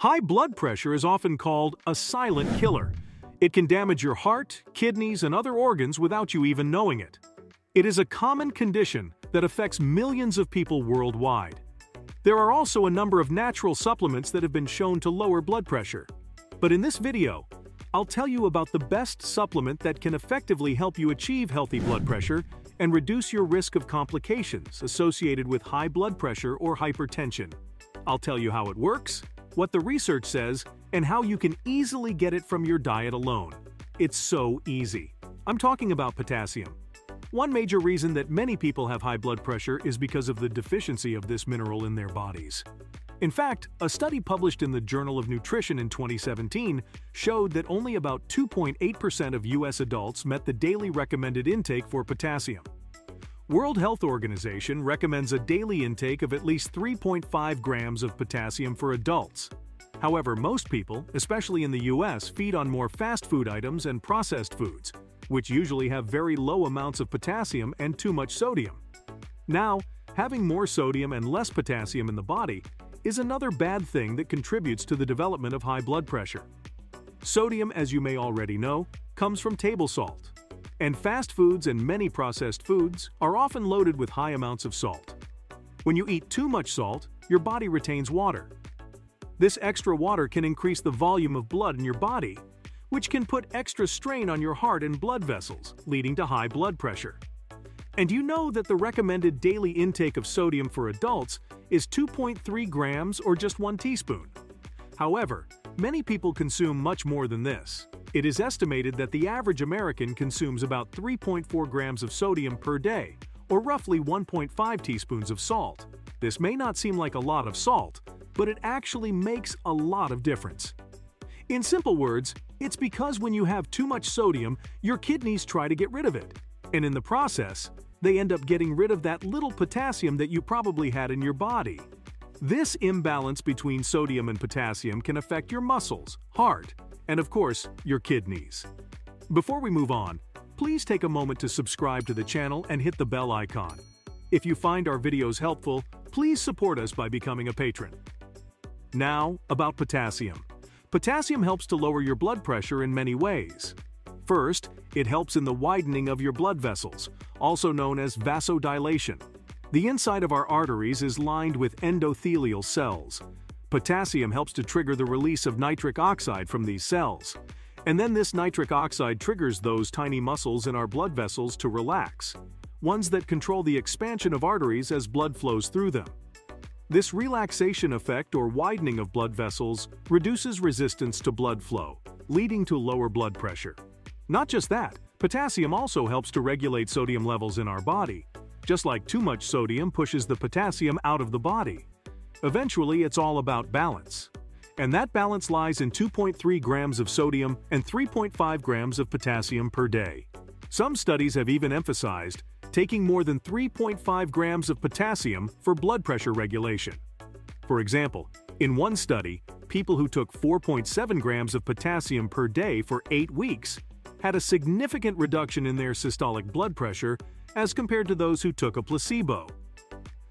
High blood pressure is often called a silent killer. It can damage your heart, kidneys, and other organs without you even knowing it. It is a common condition that affects millions of people worldwide. There are also a number of natural supplements that have been shown to lower blood pressure. But in this video, I'll tell you about the best supplement that can effectively help you achieve healthy blood pressure and reduce your risk of complications associated with high blood pressure or hypertension. I'll tell you how it works, what the research says, and how you can easily get it from your diet alone. It's so easy. I'm talking about potassium. One major reason that many people have high blood pressure is because of the deficiency of this mineral in their bodies. In fact, a study published in the Journal of Nutrition in 2017 showed that only about 2.8% of U.S. adults met the daily recommended intake for potassium. World Health Organization recommends a daily intake of at least 3.5 grams of potassium for adults. However, most people, especially in the US, feed on more fast food items and processed foods, which usually have very low amounts of potassium and too much sodium. Now, having more sodium and less potassium in the body is another bad thing that contributes to the development of high blood pressure. Sodium, as you may already know, comes from table salt, and fast foods and many processed foods are often loaded with high amounts of salt. When you eat too much salt, your body retains water. This extra water can increase the volume of blood in your body, which can put extra strain on your heart and blood vessels, leading to high blood pressure. And you know that the recommended daily intake of sodium for adults is 2.3 grams or just 1 teaspoon. However, many people consume much more than this. It is estimated that the average American consumes about 3.4 grams of sodium per day, or roughly 1.5 teaspoons of salt. This may not seem like a lot of salt, but it actually makes a lot of difference. In simple words, it's because when you have too much sodium, your kidneys try to get rid of it. And in the process, they end up getting rid of that little potassium that you probably had in your body. This imbalance between sodium and potassium can affect your muscles, heart, and of course, your kidneys. Before we move on, please take a moment to subscribe to the channel and hit the bell icon. If you find our videos helpful, please support us by becoming a patron. Now, about potassium. Potassium helps to lower your blood pressure in many ways. First, it helps in the widening of your blood vessels, also known as vasodilation. The inside of our arteries is lined with endothelial cells. Potassium helps to trigger the release of nitric oxide from these cells. And then this nitric oxide triggers those tiny muscles in our blood vessels to relax, ones that control the expansion of arteries as blood flows through them. This relaxation effect or widening of blood vessels reduces resistance to blood flow, leading to lower blood pressure. Not just that, potassium also helps to regulate sodium levels in our body, just like too much sodium pushes the potassium out of the body. Eventually, it's all about balance. And that balance lies in 2.3 grams of sodium and 3.5 grams of potassium per day. Some studies have even emphasized taking more than 3.5 grams of potassium for blood pressure regulation. For example, in one study, people who took 4.7 grams of potassium per day for 8 weeks had a significant reduction in their systolic blood pressure as compared to those who took a placebo.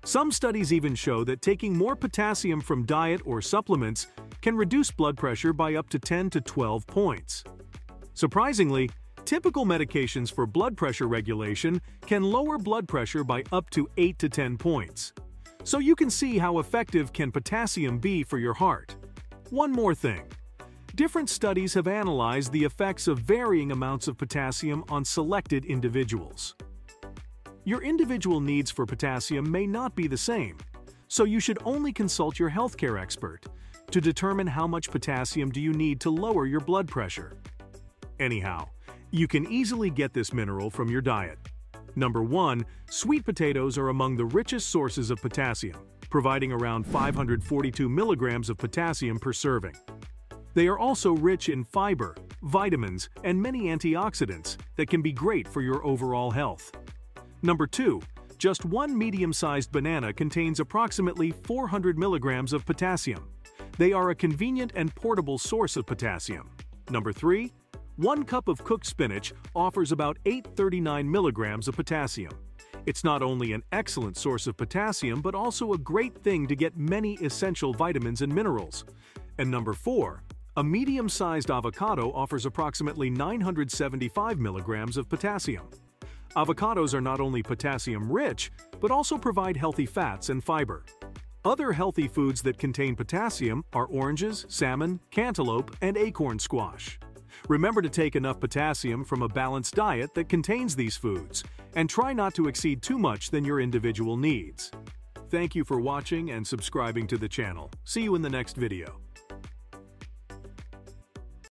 Some studies even show that taking more potassium from diet or supplements can reduce blood pressure by up to 10 to 12 points. Surprisingly, typical medications for blood pressure regulation can lower blood pressure by up to 8 to 10 points. So you can see how effective can potassium be for your heart. One more thing. Different studies have analyzed the effects of varying amounts of potassium on selected individuals. Your individual needs for potassium may not be the same, so you should only consult your healthcare expert to determine how much potassium do you need to lower your blood pressure. Anyhow, you can easily get this mineral from your diet. Number 1. Sweet potatoes are among the richest sources of potassium, providing around 542 milligrams of potassium per serving. They are also rich in fiber, vitamins, and many antioxidants that can be great for your overall health. Number 2. Just one medium-sized banana contains approximately 400 milligrams of potassium. They are a convenient and portable source of potassium. Number 3. One cup of cooked spinach offers about 839 milligrams of potassium. It's not only an excellent source of potassium but also a great thing to get many essential vitamins and minerals. And number 4. A medium-sized avocado offers approximately 975 milligrams of potassium. Avocados are not only potassium-rich, but also provide healthy fats and fiber. Other healthy foods that contain potassium are oranges, salmon, cantaloupe, and acorn squash. Remember to take enough potassium from a balanced diet that contains these foods, and try not to exceed too much than your individual needs. Thank you for watching and subscribing to the channel. See you in the next video.